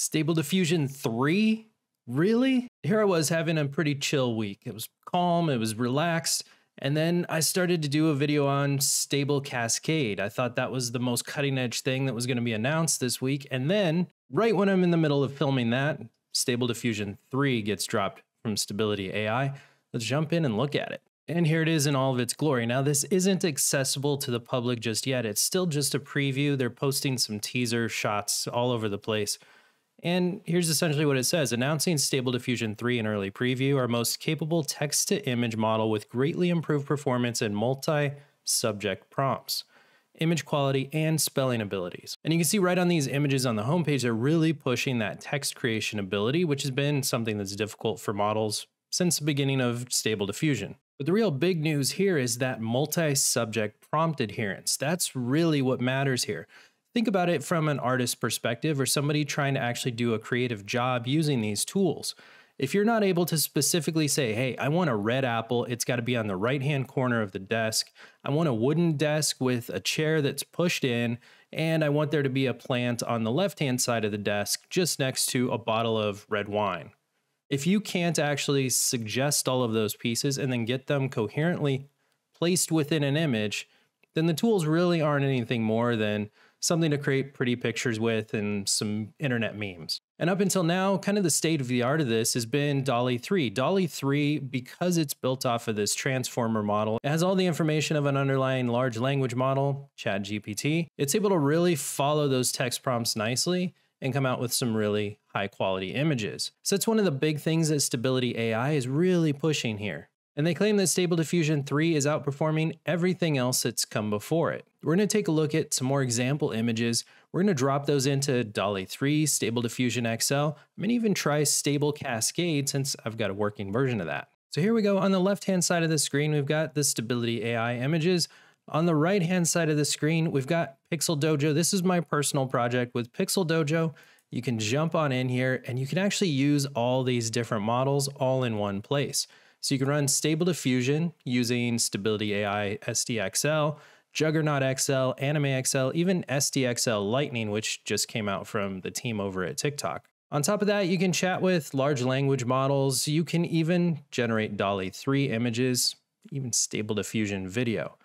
Stable Diffusion 3? Really? Here I was having a pretty chill week. It was calm, it was relaxed, and then I started to do a video on Stable Cascade. I thought that was the most cutting edge thing that was going to be announced this week. And then, right when I'm in the middle of filming that, Stable Diffusion 3 gets dropped from Stability AI. Let's jump in and look at it. And here it is in all of its glory. Now, this isn't accessible to the public just yet. It's still just a preview. They're posting some teaser shots all over the place. And here's essentially what it says announcing Stable Diffusion 3 in early preview, our most capable text to image model with greatly improved performance and multi subject prompts, image quality, and spelling abilities. And you can see right on these images on the homepage, they're really pushing that text creation ability, which has been something that's difficult for models since the beginning of Stable Diffusion. But the real big news here is that multi subject prompt adherence. That's really what matters here. Think about it from an artist's perspective or somebody trying to actually do a creative job using these tools. If you're not able to specifically say, hey, I want a red apple, it's got to be on the right hand corner of the desk. I want a wooden desk with a chair that's pushed in, and I want there to be a plant on the left hand side of the desk just next to a bottle of red wine. If you can't actually suggest all of those pieces and then get them coherently placed within an image, then the tools really aren't anything more than something to create pretty pictures with and some internet memes. And up until now, kind of the state of the art of this has been DALL-E 3. DALL-E 3, because it's built off of this transformer model, it has all the information of an underlying large language model, ChatGPT. It's able to really follow those text prompts nicely and come out with some really high quality images. So that's one of the big things that Stability AI is really pushing here. And they claim that Stable Diffusion 3 is outperforming everything else that's come before it. We're going to take a look at some more example images. We're going to drop those into DALL-E 3, Stable Diffusion XL. I'm going to even try Stable Cascade since I've got a working version of that. So here we go. On the left-hand side of the screen, we've got the Stability AI images. On the right hand side of the screen, we've got Pixel Dojo. This is my personal project with Pixel Dojo. You can jump on in here and you can actually use all these different models all in one place. So you can run Stable Diffusion using Stability AI SDXL, Juggernaut XL, Anime XL, even SDXL Lightning, which just came out from the team over at TikTok. On top of that, you can chat with large language models. You can even generate DALL-E 3 images, even Stable Diffusion video.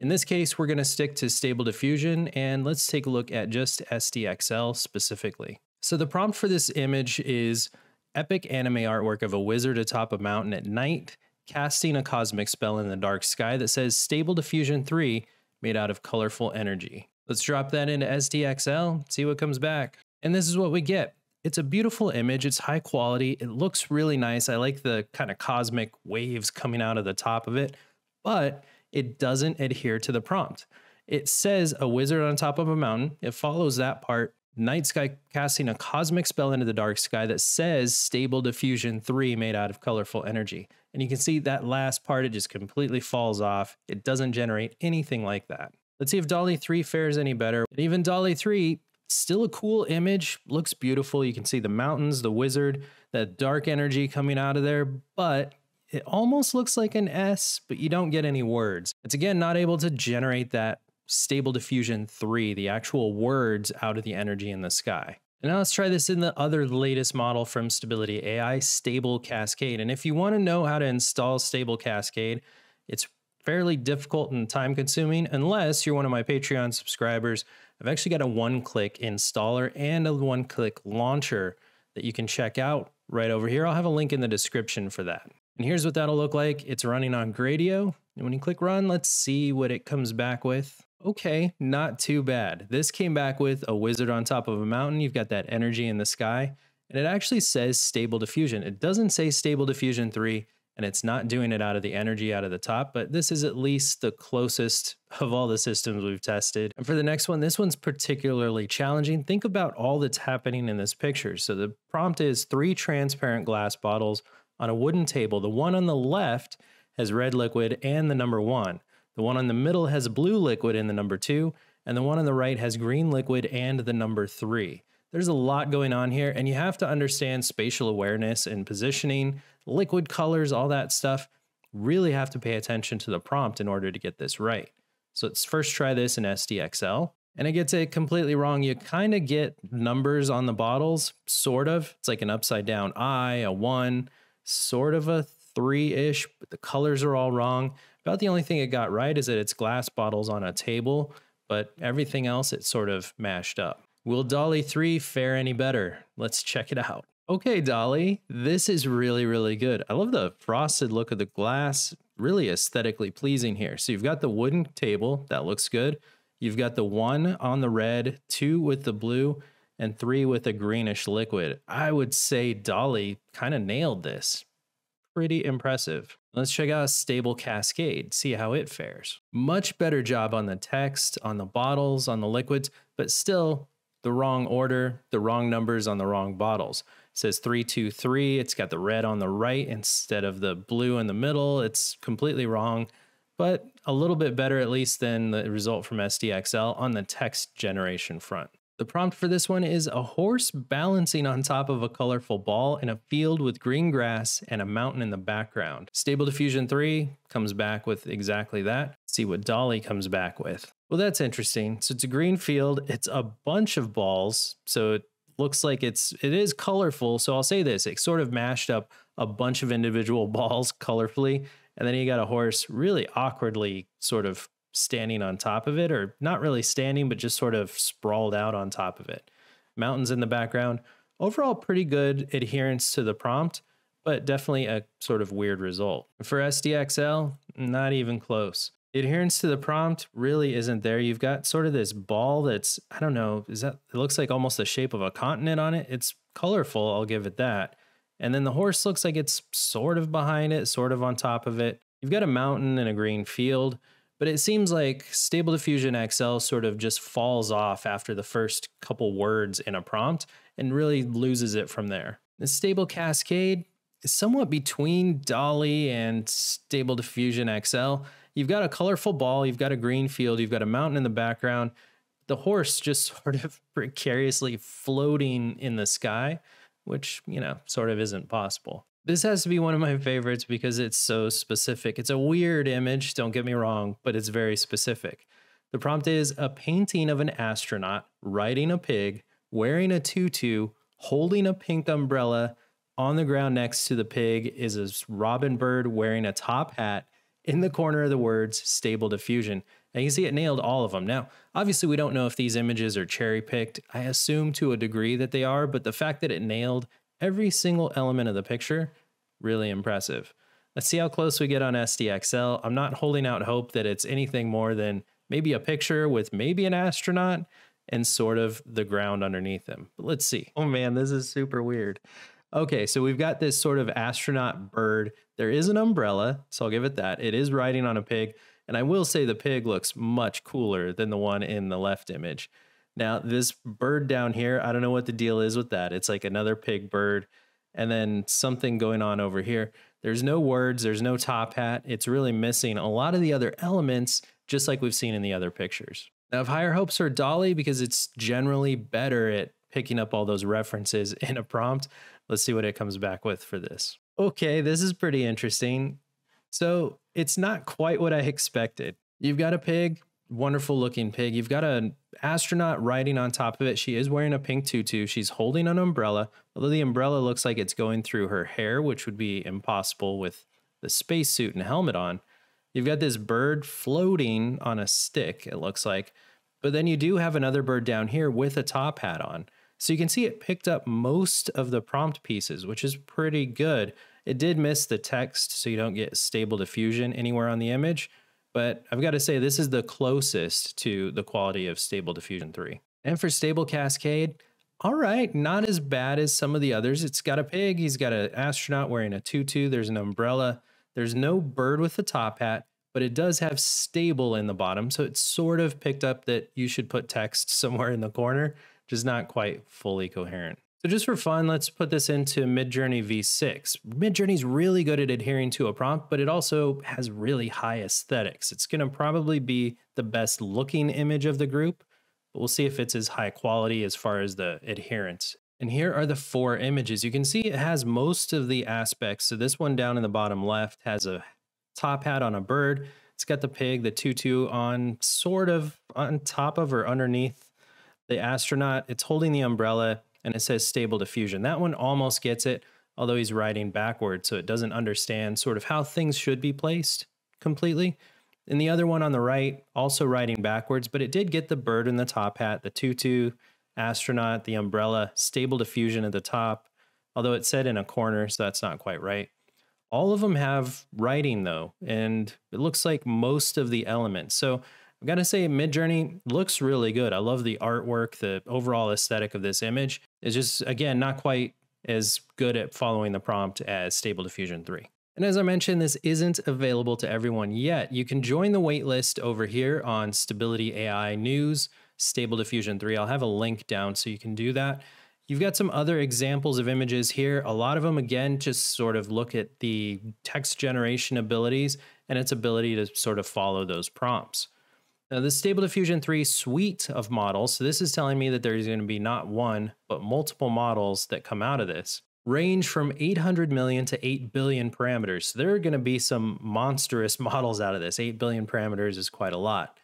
In this case, we're going to stick to Stable Diffusion and let's take a look at just SDXL specifically. So the prompt for this image is epic anime artwork of a wizard atop a mountain at night, casting a cosmic spell in the dark sky that says Stable Diffusion 3 made out of colorful energy. Let's drop that into SDXL, see what comes back. And this is what we get. It's a beautiful image, it's high quality, it looks really nice. I like the kind of cosmic waves coming out of the top of it, but it doesn't adhere to the prompt. It says a wizard on top of a mountain. It follows that part. Night sky casting a cosmic spell into the dark sky that says stable diffusion 3 made out of colorful energy. And you can see that last part, it just completely falls off. It doesn't generate anything like that. Let's see if DALL-E 3 fares any better. And even DALL-E 3, still a cool image, looks beautiful. You can see the mountains, the wizard, that dark energy coming out of there, but it almost looks like an S, but you don't get any words. It's again not able to generate that stable diffusion 3, the actual words out of the energy in the sky. And now let's try this in the other latest model from Stability AI, Stable Cascade. And if you want to know how to install Stable Cascade, it's fairly difficult and time consuming unless you're one of my Patreon subscribers. I've actually got a one click installer and a one click launcher that you can check out right over here. I'll have a link in the description for that. And here's what that'll look like. It's running on Gradio. And when you click run, let's see what it comes back with. Okay, not too bad. This came back with a wizard on top of a mountain. You've got that energy in the sky. And it actually says stable diffusion. It doesn't say stable diffusion 3, and it's not doing it out of the energy out of the top, but this is at least the closest of all the systems we've tested. And for the next one, this one's particularly challenging. Think about all that's happening in this picture. So the prompt is three transparent glass bottles on a wooden table. The one on the left has red liquid and the number one. The one on the middle has blue liquid in the number two. And the one on the right has green liquid and the number three. There's a lot going on here, and you have to understand spatial awareness and positioning, liquid colors, all that stuff. Really have to pay attention to the prompt in order to get this right. So let's first try this in SDXL. and it gets it completely wrong. You kind of get numbers on the bottles, sort of. It's like an upside down I, a one, sort of a three ish, but the colors are all wrong. About the only thing it got right is that it's glass bottles on a table, but everything else it sort of mashed up. Will DALL-E 3 fare any better? Let's check it out. Okay, DALL-E, this is really, really good. I love the frosted look of the glass, really aesthetically pleasing here. So you've got the wooden table, that looks good. You've got the one on the red, two with the blue, and three with a greenish liquid. I would say DALL-E kind of nailed this. Pretty impressive. Let's check out Stable Cascade, see how it fares. Much better job on the text, on the bottles, on the liquids, but still the wrong order, the wrong numbers on the wrong bottles. It says 323, it's got the red on the right instead of the blue in the middle. It's completely wrong but a little bit better at least than the result from SDXL on the text generation front. The prompt for this one is a horse balancing on top of a colorful ball in a field with green grass and a mountain in the background. Stable Diffusion 3 comes back with exactly that. see what DALL-E comes back with. Well, that's interesting. So it's a green field, it's a bunch of balls, so it looks like it's it is colorful. So I'll say this, it sort of mashed up a bunch of individual balls colorfully and then you got a horse really awkwardly sort of standing on top of it, or not really standing, but just sort of sprawled out on top of it. Mountains in the background. Overall, pretty good adherence to the prompt, but definitely a sort of weird result. For SDXL, not even close. The adherence to the prompt really isn't there. You've got sort of this ball that's, I don't know, is that, it looks like almost the shape of a continent on it. It's colorful, I'll give it that and then the horse looks like it's sort of behind it, sort of on top of it. You've got a mountain and a green field, but it seems like Stable Diffusion XL sort of just falls off after the first couple words in a prompt and really loses it from there. The Stable Cascade is somewhat between DALL-E and Stable Diffusion XL. You've got a colorful ball, you've got a green field, you've got a mountain in the background. The horse just sort of precariously floating in the sky which, you know, sort of isn't possible. This has to be one of my favorites because it's so specific. It's a weird image, don't get me wrong, but it's very specific. The prompt is a painting of an astronaut riding a pig, wearing a tutu, holding a pink umbrella. On the ground next to the pig is a robin bird wearing a top hat. In the corner of the words, stable diffusion. And you can see it nailed all of them. Now, obviously, we don't know if these images are cherry picked. I assume to a degree that they are, but the fact that it nailed every single element of the picture, really impressive. Let's see how close we get on SDXL. I'm not holding out hope that it's anything more than maybe a picture with maybe an astronaut and sort of the ground underneath him. But let's see. Oh man, this is super weird. Okay, so we've got this sort of astronaut bird. There is an umbrella, so I'll give it that. It is riding on a pig. And I will say the pig looks much cooler than the one in the left image. Now, this bird down here, I don't know what the deal is with that. It's like another pig bird and then something going on over here. There's no words, there's no top hat. It's really missing a lot of the other elements, just like we've seen in the other pictures. Now, I have higher hopes for DALL-E because it's generally better at picking up all those references in a prompt. Let's see what it comes back with for this. Okay, this is pretty interesting. So it's not quite what I expected. You've got a pig, wonderful looking pig. You've got an astronaut riding on top of it. She is wearing a pink tutu. She's holding an umbrella, although the umbrella looks like it's going through her hair, which would be impossible with the spacesuit and helmet on. You've got this bird floating on a stick, it looks like. But then you do have another bird down here with a top hat on. So you can see it picked up most of the prompt pieces, which is pretty good. It did miss the text, so you don't get stable diffusion anywhere on the image. But I've got to say, this is the closest to the quality of Stable Diffusion 3. And for Stable Cascade, all right, not as bad as some of the others. It's got a pig, he's got an astronaut wearing a tutu, there's an umbrella, there's no bird with a top hat, but it does have stable in the bottom. So it's sort of picked up that you should put text somewhere in the corner, just not quite fully coherent. So just for fun, let's put this into Midjourney V6. Midjourney's really good at adhering to a prompt, but it also has really high aesthetics. It's gonna probably be the best looking image of the group, but we'll see if it's as high quality as far as the adherence. And here are the four images. You can see it has most of the aspects. So this one down in the bottom left has a top hat on a bird. It's got the pig, the tutu on sort of on top of or underneath the astronaut. It's holding the umbrella and it says stable diffusion. That one almost gets it, although he's writing backward, so it doesn't understand sort of how things should be placed completely. And the other one on the right, also writing backwards, but it did get the bird in the top hat, the tutu, astronaut, the umbrella, stable diffusion at the top, although it said in a corner, so that's not quite right. All of them have writing though, and it looks like most of the elements. So I've got to say, Midjourney looks really good. I love the artwork, the overall aesthetic of this image is just, again, not quite as good at following the prompt as Stable Diffusion 3. And as I mentioned, this isn't available to everyone yet. You can join the waitlist over here on Stability AI News, Stable Diffusion 3. I'll have a link down so you can do that. You've got some other examples of images here. A lot of them, again, just sort of look at the text generation abilities and its ability to sort of follow those prompts. Now, the Stable Diffusion 3 suite of models, so this is telling me that there's going to be not one, but multiple models that come out of this, range from 800 million to 8 billion parameters. So there are going to be some monstrous models out of this. 8 billion parameters is quite a lot.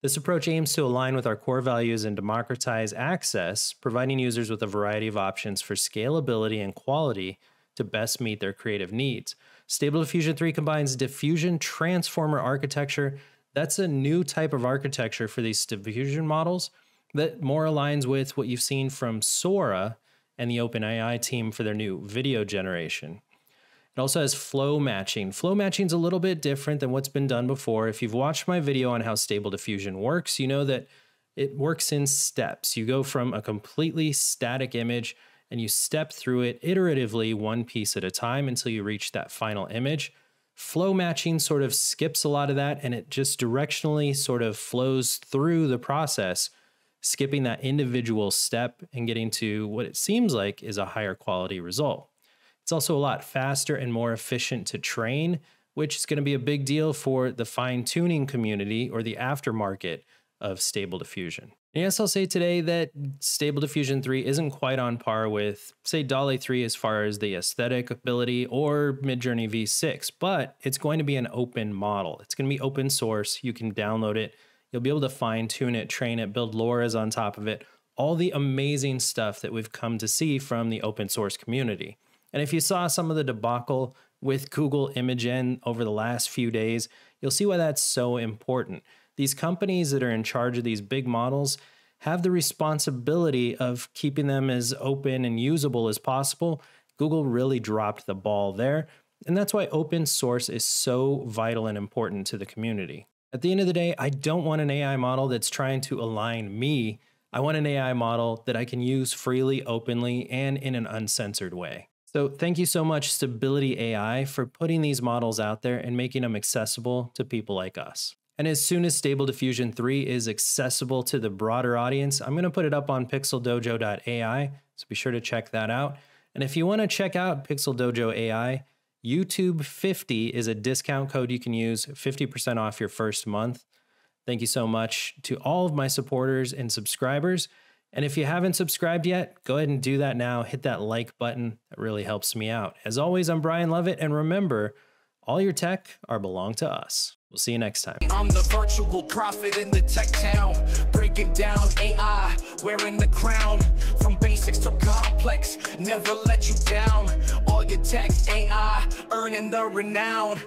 This approach aims to align with our core values and democratize access, providing users with a variety of options for scalability and quality to best meet their creative needs. Stable Diffusion 3 combines diffusion transformer architecture. That's a new type of architecture for these diffusion models that more aligns with what you've seen from Sora and the OpenAI team for their new video generation. It also has flow matching. Flow matching is a little bit different than what's been done before. If you've watched my video on how stable diffusion works, you know that it works in steps. You go from a completely static image and you step through it iteratively, one piece at a time until you reach that final image. Flow matching sort of skips a lot of that and it just directionally sort of flows through the process, skipping that individual step and getting to what it seems like is a higher quality result. It's also a lot faster and more efficient to train, which is going to be a big deal for the fine tuning community or the aftermarket of Stable Diffusion. Yes, I'll say today that Stable Diffusion 3 isn't quite on par with, say, DALL-E 3 as far as the aesthetic ability or Midjourney V6, but it's going to be an open model. It's going to be open source. You can download it. You'll be able to fine tune it, train it, build LoRA's on top of it, all the amazing stuff that we've come to see from the open source community. And if you saw some of the debacle with Google Imagen over the last few days, you'll see why that's so important. These companies that are in charge of these big models have the responsibility of keeping them as open and usable as possible. Google really dropped the ball there, and that's why open source is so vital and important to the community. At the end of the day, I don't want an AI model that's trying to align me. I want an AI model that I can use freely, openly, and in an uncensored way. So thank you so much, Stability AI, for putting these models out there and making them accessible to people like us. And as soon as Stable Diffusion 3 is accessible to the broader audience, I'm going to put it up on pixeldojo.ai, so be sure to check that out. And if you want to check out Pixel Dojo AI, YouTube 50 is a discount code you can use, 50% off your first month. Thank you so much to all of my supporters and subscribers. And if you haven't subscribed yet, go ahead and do that now. Hit that like button. That really helps me out. As always, I'm Brian Lovett, and remember, all your tech are belong to us. We'll see you next time. I'm the virtual prophet in the tech town, breaking down AI, wearing the crown. From basics to complex, never let you down. All your tech AI, earning the renown.